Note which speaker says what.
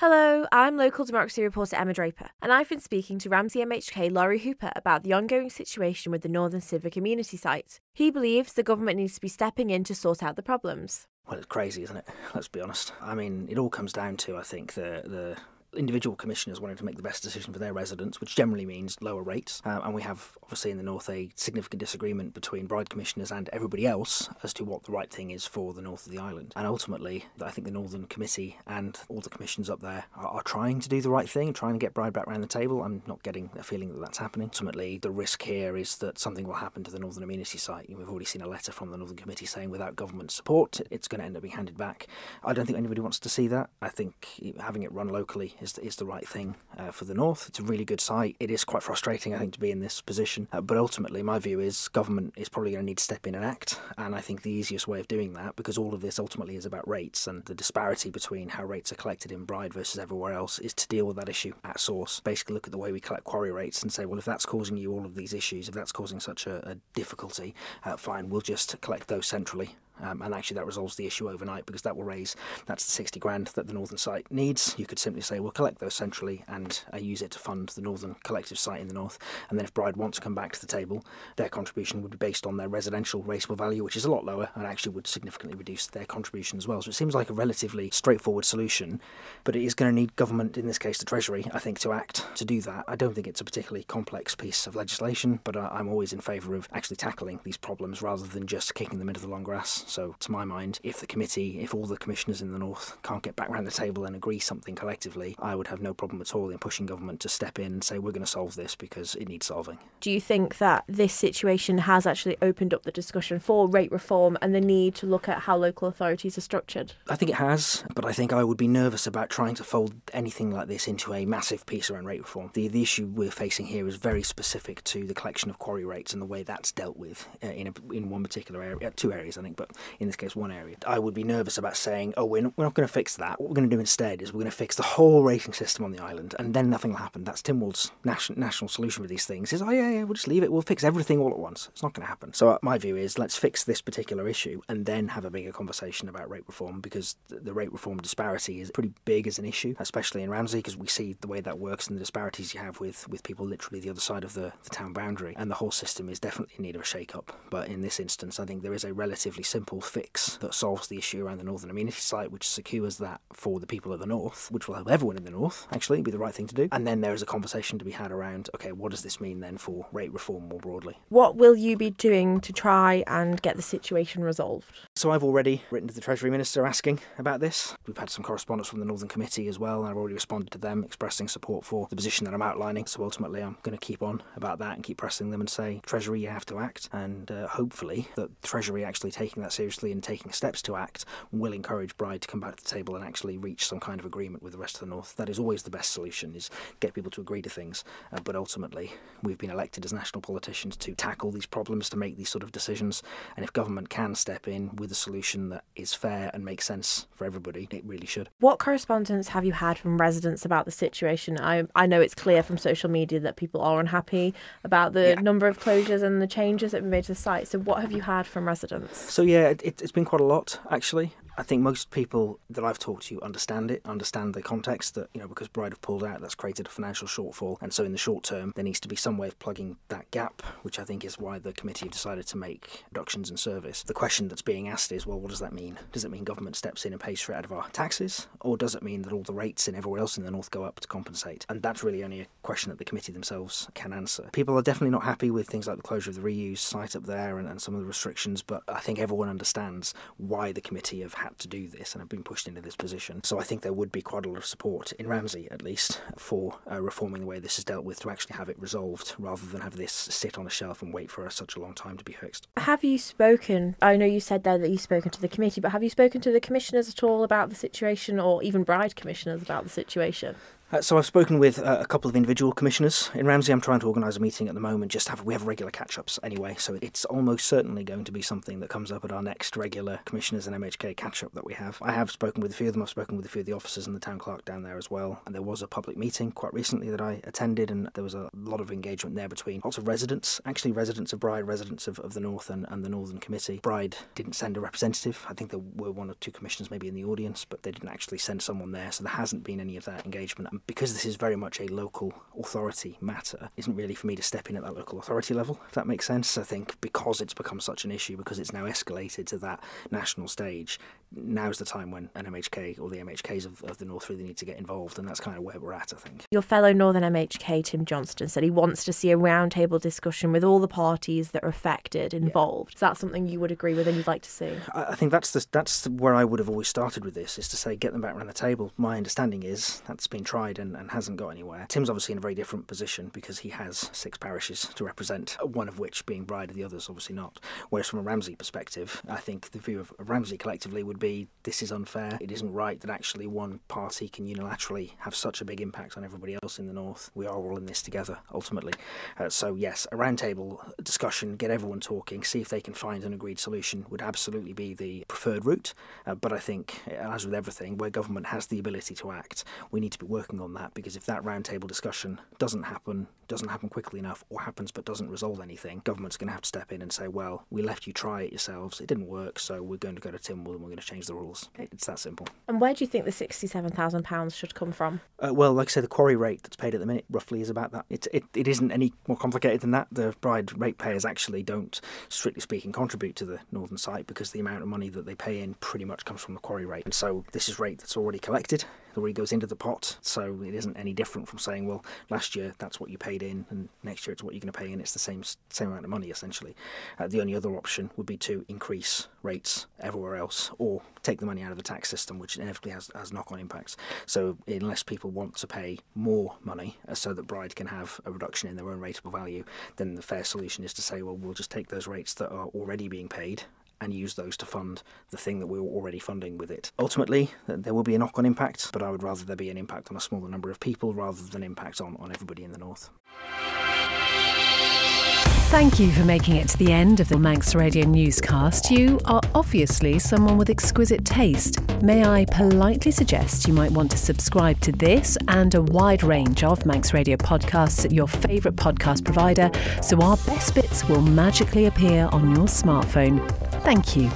Speaker 1: Hello, I'm local democracy reporter Emma Draper, and I've been speaking to Ramsey MHK Lawrie Hooper about the ongoing situation with the Northern Civic Amenity site. He believes the government needs to be stepping in to sort out the problems.
Speaker 2: Well, it's crazy, isn't it? Let's be honest. I mean, it all comes down to, I think, the the individual commissioners wanting to make the best decision for their residents, which generally means lower rates. Uh, and we have, obviously, in the north, a significant disagreement between Bride commissioners and everybody else as to what the right thing is for the north of the island. And ultimately, I think the Northern Committee and all the commissions up there are, are trying to do the right thing, trying to get Bride back around the table. I'm not getting a feeling that that's happening. Ultimately, the risk here is that something will happen to the Northern Amenity site. We've already seen a letter from the Northern Committee saying without government support, it's going to end up being handed back. I don't think anybody wants to see that. I think having it run locally is, is the right thing uh, for the north. It's a really good site. It is quite frustrating, I think, to be in this position. Uh, but ultimately, my view is government is probably going to need to step in and act. And I think the easiest way of doing that, because all of this ultimately is about rates and the disparity between how rates are collected in Bride versus everywhere else, is to deal with that issue at source. Basically, look at the way we collect quarry rates and say, well, if that's causing you all of these issues, if that's causing such a, a difficulty, uh, fine, we'll just collect those centrally um, and actually that resolves the issue overnight because that will raise that's the 60 grand that the northern site needs. You could simply say we'll collect those centrally and uh, use it to fund the northern collective site in the north. And then if bride wants to come back to the table their contribution would be based on their residential rateable value which is a lot lower and actually would significantly reduce their contribution as well. So it seems like a relatively straightforward solution but it is going to need government in this case the treasury i think to act to do that. I don't think it's a particularly complex piece of legislation but uh, i'm always in favour of actually tackling these problems rather than just kicking them into the long grass so, to my mind, if the committee, if all the commissioners in the North can't get back around the table and agree something collectively, I would have no problem at all in pushing government to step in and say, we're going to solve this because it needs solving.
Speaker 1: Do you think that this situation has actually opened up the discussion for rate reform and the need to look at how local authorities are structured?
Speaker 2: I think it has, but I think I would be nervous about trying to fold anything like this into a massive piece around rate reform. The, the issue we're facing here is very specific to the collection of quarry rates and the way that's dealt with uh, in, a, in one particular area, two areas, I think, but in this case, one area. I would be nervous about saying, oh, we're not, we're not going to fix that. What we're going to do instead is we're going to fix the whole rating system on the island, and then nothing will happen. That's Tynwald's national, national solution with these things is, oh, yeah, yeah, we'll just leave it. We'll fix everything all at once. It's not going to happen. So uh, my view is let's fix this particular issue and then have a bigger conversation about rate reform because the rate reform disparity is pretty big as an issue, especially in Ramsey, because we see the way that works and the disparities you have with, with people literally the other side of the, the town boundary. And the whole system is definitely in need of a shake up. But in this instance, I think there is a relatively simple fix that solves the issue around the Northern Amenity site, which secures that for the people of the North, which will help everyone in the North, actually, be the right thing to do. And then there is a conversation to be had around, okay, what does this mean then for rate reform more broadly?
Speaker 1: What will you be doing to try and get the situation resolved?
Speaker 2: So I've already written to the Treasury Minister asking about this. We've had some correspondence from the Northern Committee as well, and I've already responded to them expressing support for the position that I'm outlining. So ultimately, I'm going to keep on about that and keep pressing them and say, Treasury, you have to act. And uh, hopefully, that Treasury actually taking that seriously and taking steps to act will encourage Bride to come back to the table and actually reach some kind of agreement with the rest of the North. That is always the best solution, is get people to agree to things. Uh, but ultimately, we've been elected as national politicians to tackle these problems, to make these sort of decisions. And if government can step in with a solution that is fair and makes sense for everybody, it really should.
Speaker 1: What correspondence have you had from residents about the situation? I, I know it's clear from social media that people are unhappy about the yeah. number of closures and the changes that have been made to the site. So, what have you had from residents?
Speaker 2: So, yeah, it, it's been quite a lot actually. I think most people that I've talked to understand it, understand the context that, you know, because Bride have pulled out, that's created a financial shortfall. And so in the short term, there needs to be some way of plugging that gap, which I think is why the committee have decided to make reductions in service. The question that's being asked is, well, what does that mean? Does it mean government steps in and pays for it out of our taxes? Or does it mean that all the rates in everywhere else in the north go up to compensate? And that's really only a question that the committee themselves can answer. People are definitely not happy with things like the closure of the reuse site up there and, and some of the restrictions, but I think everyone understands why the committee have had had to do this and have been pushed into this position. So I think there would be quite a lot of support in Ramsey, at least, for uh, reforming the way this is dealt with to actually have it resolved rather than have this sit on a shelf and wait for such a long time to be fixed.
Speaker 1: Have you spoken? I know you said there that you've spoken to the committee, but have you spoken to the commissioners at all about the situation or even bride commissioners about the situation?
Speaker 2: Uh, so I've spoken with uh, a couple of individual commissioners in Ramsey. I'm trying to organise a meeting at the moment. Just have we have regular catch-ups anyway, so it's almost certainly going to be something that comes up at our next regular commissioners and MHK catch-up that we have. I have spoken with a few of them. I've spoken with a few of the officers and the town clerk down there as well. And there was a public meeting quite recently that I attended, and there was a lot of engagement there between lots of residents, actually residents of Bride, residents of, of the North, and, and the Northern Committee. Bride didn't send a representative. I think there were one or two commissioners maybe in the audience, but they didn't actually send someone there, so there hasn't been any of that engagement. Because this is very much a local authority matter, isn't really for me to step in at that local authority level, if that makes sense. I think because it's become such an issue, because it's now escalated to that national stage, now's the time when an MHK or the MHKs of, of the North really need to get involved, and that's kind of where we're at, I think.
Speaker 1: Your fellow Northern MHK, Tim Johnston, said he wants to see a roundtable discussion with all the parties that are affected involved. Yeah. Is that something you would agree with and you'd like to see?
Speaker 2: I think that's the, that's where I would have always started with this, is to say get them back around the table. My understanding is that's been tried and, and hasn't got anywhere. Tim's obviously in a very different position because he has six parishes to represent, one of which being Bride, the others obviously not. Whereas from a Ramsey perspective, I think the view of Ramsey collectively would be this is unfair. It isn't right that actually one party can unilaterally have such a big impact on everybody else in the north. We are all in this together ultimately. Uh, so yes, a roundtable discussion, get everyone talking, see if they can find an agreed solution would absolutely be the preferred route. Uh, but I think, as with everything, where government has the ability to act, we need to be working on that because if that roundtable discussion doesn't happen, doesn't happen quickly enough, or happens but doesn't resolve anything, government's going to have to step in and say, well, we left you try it yourselves, it didn't work, so we're going to go to Tynwald and we're going to change the rules. It's that simple.
Speaker 1: And where do you think the £67,000 should come from?
Speaker 2: Uh, well, like I say, the quarry rate that's paid at the minute roughly is about that. It, it, it isn't any more complicated than that. The bride ratepayers actually don't, strictly speaking, contribute to the northern site because the amount of money that they pay in pretty much comes from the quarry rate. And so this is rate that's already collected, that already goes into the pot. So it isn't any different from saying, well, last year that's what you paid in, and next year it's what you're going to pay in. It's the same same amount of money essentially. Uh, the only other option would be to increase rates everywhere else, or take the money out of the tax system, which inevitably has, has knock-on impacts. So unless people want to pay more money uh, so that Bride can have a reduction in their own rateable value, then the fair solution is to say, well, we'll just take those rates that are already being paid and use those to fund the thing that we are already funding with it. Ultimately, there will be a knock on impact, but I would rather there be an impact on a smaller number of people rather than impact on, on everybody in the north.
Speaker 3: Thank you for making it to the end of the Manx Radio newscast. You are obviously someone with exquisite taste. May I politely suggest you might want to subscribe to this and a wide range of Manx Radio podcasts at your favourite podcast provider so our best bits will magically appear on your smartphone. Thank you.